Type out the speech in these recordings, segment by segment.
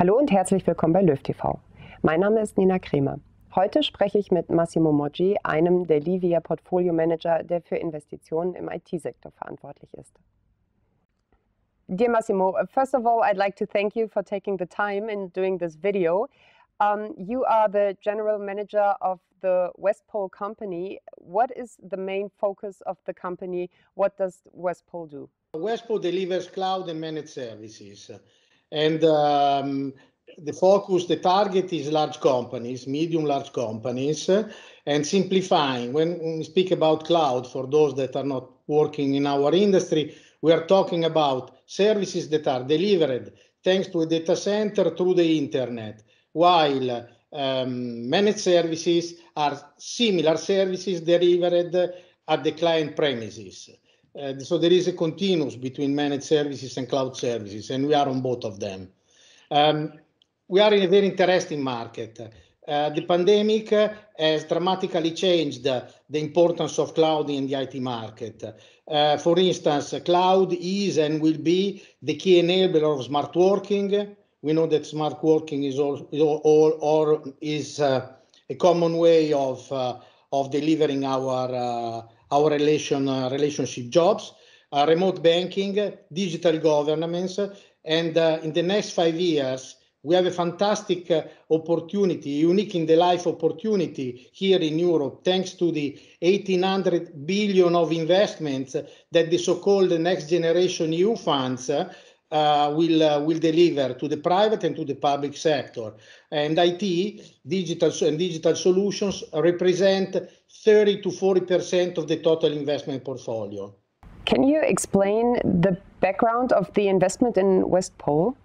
Hallo und herzlich willkommen bei Löw TV. Mein Name ist Nina Kremer. Heute spreche ich mit Massimo Moggi, einem der Livia Portfolio Manager, der für Investitionen im IT-Sektor verantwortlich ist. Dear Massimo, first of all, I'd like to thank you for taking the time in doing this video. Um, you are the general manager of the Westpol company. What is the main focus of the company? What does Westpol do? Westpol delivers cloud and managed services. And um, the focus, the target is large companies, medium large companies, and simplifying. When we speak about cloud, for those that are not working in our industry, we are talking about services that are delivered thanks to a data center through the internet, while um, managed services are similar services delivered at the client premises. Uh, so there is a continuous between managed services and cloud services, and we are on both of them. Um, we are in a very interesting market. Uh, the pandemic has dramatically changed the importance of cloud in the IT market. Uh, for instance, cloud is and will be the key enabler of smart working. We know that smart working is uh, a common way of uh, of delivering our uh, our relation uh, relationship jobs, remote banking, digital governance, and in the next five years we have a fantastic uh, opportunity, unique in the life opportunity here in Europe, thanks to the 1800 billion of investments that the so-called next generation EU funds uh, will uh, will deliver to the private and to the public sector. And IT, digital and digital solutions represent 30 to 40 percent of the total investment portfolio. Can you explain the background of the investment in Westpole?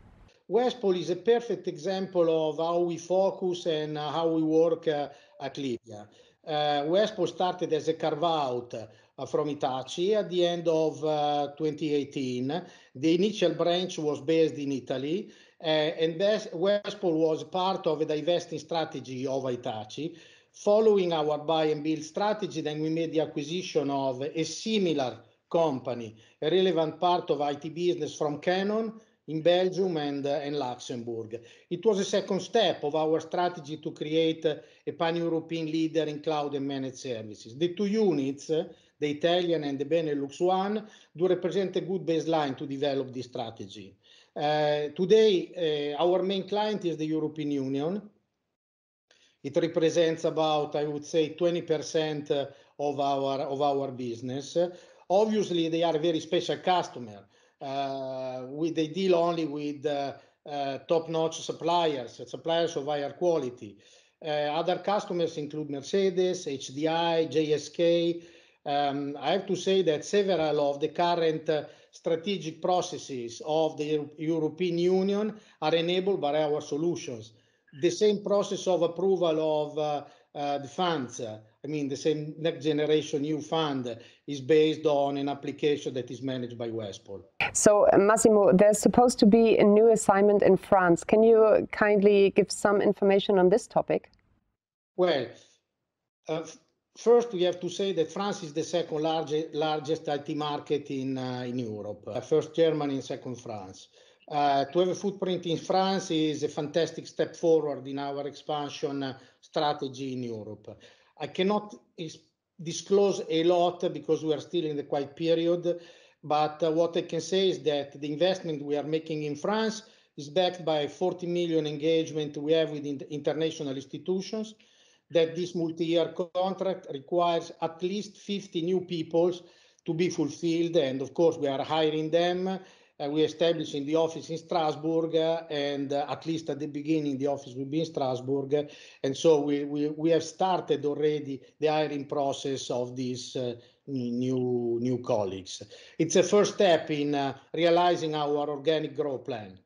Westpole is a perfect example of how we focus and uh, how we work uh, at Livia. Uh, Westpole started as a carve out uh, from Hitachi at the end of uh, 2018. The initial branch was based in Italy, uh, and Westpole was part of a divesting strategy of Hitachi. Following our buy and build strategy, then we made the acquisition of a similar company, a relevant part of IT business from Canon in Belgium and, uh, and Luxembourg. It was a second step of our strategy to create a pan-European leader in cloud and managed services. The two units, the Italian and the Benelux one, do represent a good baseline to develop this strategy. Uh, today, uh, our main client is the European Union. It represents about, I would say, 20% of our of our business. Obviously, they are a very special customer we, they deal only with uh, uh, top-notch suppliers, suppliers of higher quality. other customers include Mercedes, HDI, JSK. Um, I have to say that several of the current strategic processes of the European Union are enabled by our solutions. The same process of approval of uh, uh, the funds, uh, I mean, the same next generation new fund is based on an application that is managed by Westpole. So, Massimo, there's supposed to be a new assignment in France. Can you kindly give some information on this topic? Well, uh, first we have to say that France is the second largest, largest IT market in, uh, in Europe. Uh, first Germany and second France. Uh, to have a footprint in France is a fantastic step forward in our expansion uh, strategy in Europe. I cannot disclose a lot because we are still in the quiet period, but uh, what I can say is that the investment we are making in France is backed by 40 million engagement we have with international institutions, that this multi-year contract requires at least 50 new people to be fulfilled, and of course, we are hiring them we established in the office in Strasbourg, and uh, at least at the beginning, the office will be in Strasbourg. and so we, we, we have started already the hiring process of these uh, new, new colleagues. It's a first step in uh, realizing our organic growth plan.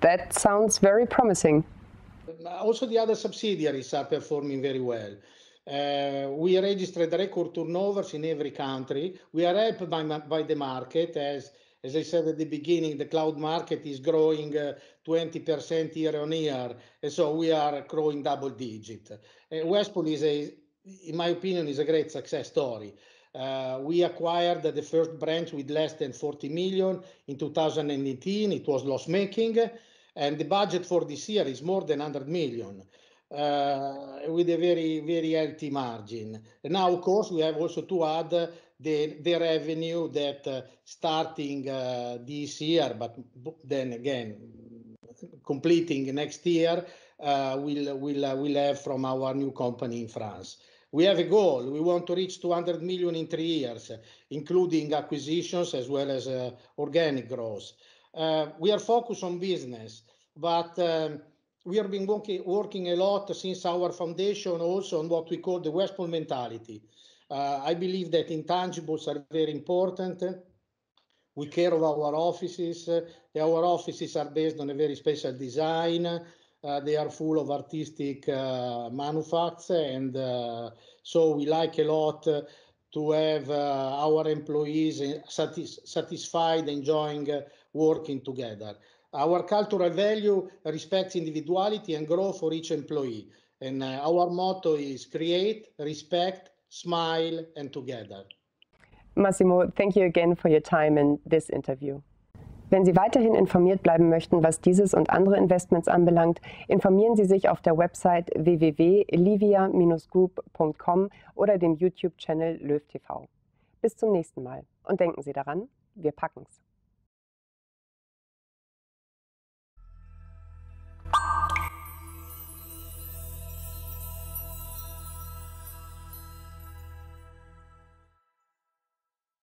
That sounds very promising. Also, the other subsidiaries are performing very well. Uh, we registered record turnovers in every country. We are helped by, by the market as as I said at the beginning, the cloud market is growing 20% uh, year on year, and so we are growing double digit. Westpole is in my opinion, is a great success story. Uh, we acquired the first branch with less than 40 million in 2018. It was loss making. and the budget for this year is more than 100 million. Uh, with a very, very healthy margin. And now, of course, we have also to add the, revenue that uh, starting uh, this year, but then again, completing next year, uh, we'll, have from our new company in France. We have a goal. We want to reach 200 million in three years, including acquisitions as well as organic growth. we are focused on business, but um, we have been working, a lot since our foundation also on what we call the Westpole mentality. Uh, I believe that intangibles are very important. We care of our offices. Uh, our offices are based on a very special design. Uh, they are full of artistic uh, manufacture, and uh, so we like a lot uh, to have our employees satis satisfied, enjoying working together. Our cultural value respects individuality and growth for each employee. And our motto is create, respect, smile, and together. Massimo, thank you again for your time in this interview. Wenn Sie weiterhin informiert bleiben möchten, was dieses und andere Investments anbelangt, informieren Sie sich auf der Website www.livia-group.com oder dem YouTube-Channel LöwTV. Bis zum nächsten Mal und denken Sie daran, wir packen's.